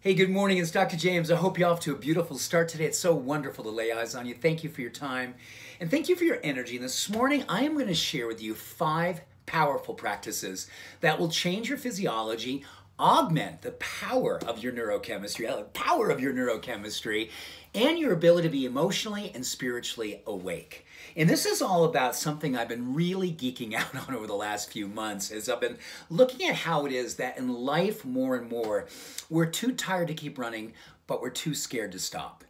Hey, good morning. It's Dr. James. I hope you're off to a beautiful start today. It's so wonderful to lay eyes on you. Thank you for your time and thank you for your energy. And this morning, I am going to share with you five powerful practices that will change your physiology, augment the power of your neurochemistry, the power of your neurochemistry, and your ability to be emotionally and spiritually awake. And this is all about something I've been really geeking out on over the last few months as I've been looking at how it is that in life more and more we're too tired to keep running, but we're too scared to stop.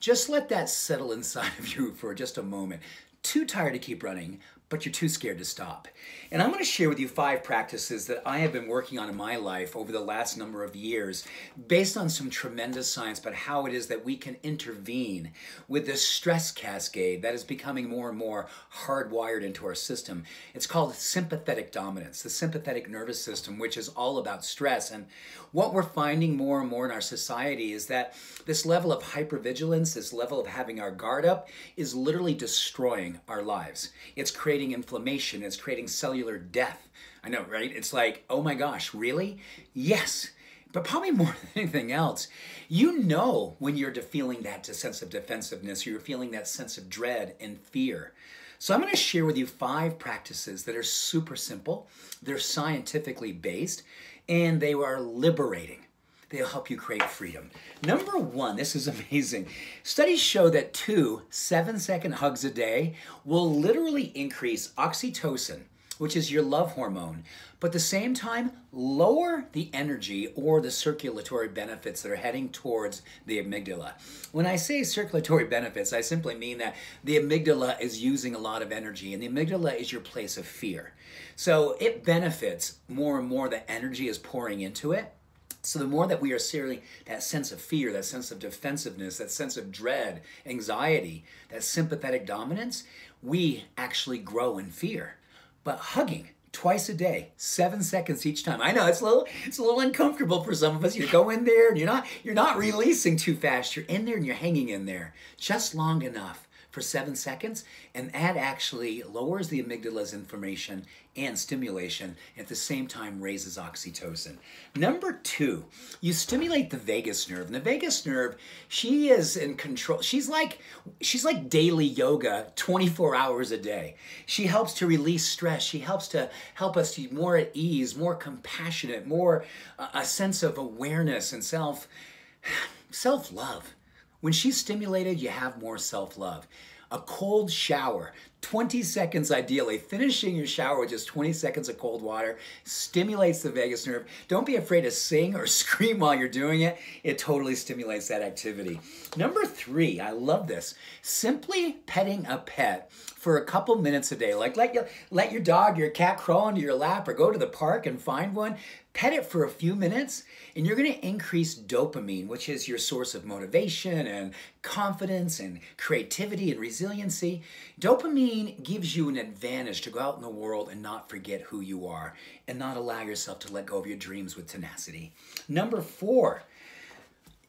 Just let that settle inside of you for just a moment. Too tired to keep running, but you're too scared to stop. And I'm going to share with you five practices that I have been working on in my life over the last number of years, based on some tremendous science about how it is that we can intervene with this stress cascade that is becoming more and more hardwired into our system. It's called sympathetic dominance, the sympathetic nervous system, which is all about stress. And what we're finding more and more in our society is that this level of hypervigilance, this level of having our guard up, is literally destroying our lives. It's creating creating inflammation, it's creating cellular death. I know, right? It's like, oh my gosh, really? Yes. But probably more than anything else, you know when you're feeling that sense of defensiveness, you're feeling that sense of dread and fear. So I'm going to share with you five practices that are super simple, they're scientifically based, and they are liberating. They'll help you create freedom. Number one, this is amazing. Studies show that two seven second hugs a day will literally increase oxytocin, which is your love hormone, but at the same time, lower the energy or the circulatory benefits that are heading towards the amygdala. When I say circulatory benefits, I simply mean that the amygdala is using a lot of energy, and the amygdala is your place of fear. So it benefits more and more the energy is pouring into it so the more that we are searing that sense of fear, that sense of defensiveness, that sense of dread, anxiety, that sympathetic dominance, we actually grow in fear. But hugging twice a day, seven seconds each time. I know it's a little it's a little uncomfortable for some of us. You go in there and you're not you're not releasing too fast. You're in there and you're hanging in there just long enough for seven seconds, and that actually lowers the amygdala's inflammation and stimulation, and at the same time raises oxytocin. Number two, you stimulate the vagus nerve. And the vagus nerve, she is in control. She's like she's like daily yoga 24 hours a day. She helps to release stress. She helps to help us to be more at ease, more compassionate, more uh, a sense of awareness and self self-love. When she's stimulated, you have more self love. A cold shower, 20 seconds ideally. Finishing your shower with just 20 seconds of cold water stimulates the vagus nerve. Don't be afraid to sing or scream while you're doing it. It totally stimulates that activity. Number three, I love this. Simply petting a pet for a couple minutes a day. Like let your, let your dog, your cat crawl into your lap or go to the park and find one. Pet it for a few minutes, and you're to increase dopamine, which is your source of motivation and confidence and creativity and resiliency. Dopamine gives you an advantage to go out in the world and not forget who you are and not allow yourself to let go of your dreams with tenacity. Number four,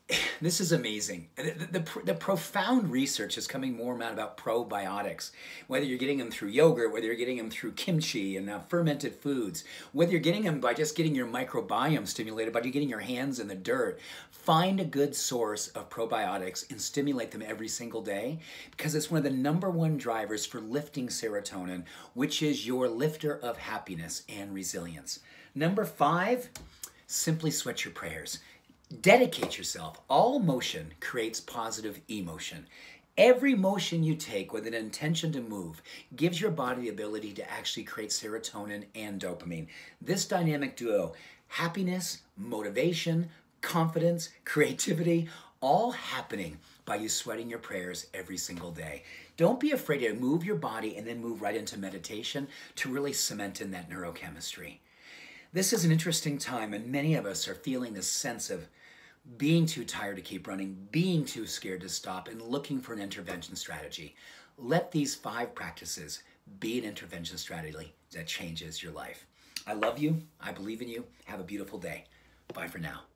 this is amazing. The, the, the, profound research is coming more and more about probiotics. Whether you're getting them through yogurt, whether you're getting them through kimchi and uh, fermented foods, whether you're getting them by just getting your microbiome stimulated, by getting your hands in the dirt, find a good source of probiotics and stimulate them every single day because it's one of the number one drivers for lifting serotonin, which is your lifter of happiness and resilience. Number five, simply sweat your prayers. Dedicate yourself. All motion creates positive emotion. Every motion you take with an intention to move gives your body the ability to actually create serotonin and dopamine. This dynamic duo, happiness, motivation, confidence, creativity, all happening by you sweating your prayers every single day. Don't be afraid to move your body and then move right into meditation to really cement in that neurochemistry. This is an interesting time, and many of us are feeling this sense of being too tired to keep running, being too scared to stop, and looking for an intervention strategy. Let these five practices be an intervention strategy that changes your life. I love you. I believe in you. Have a beautiful day. Bye for now.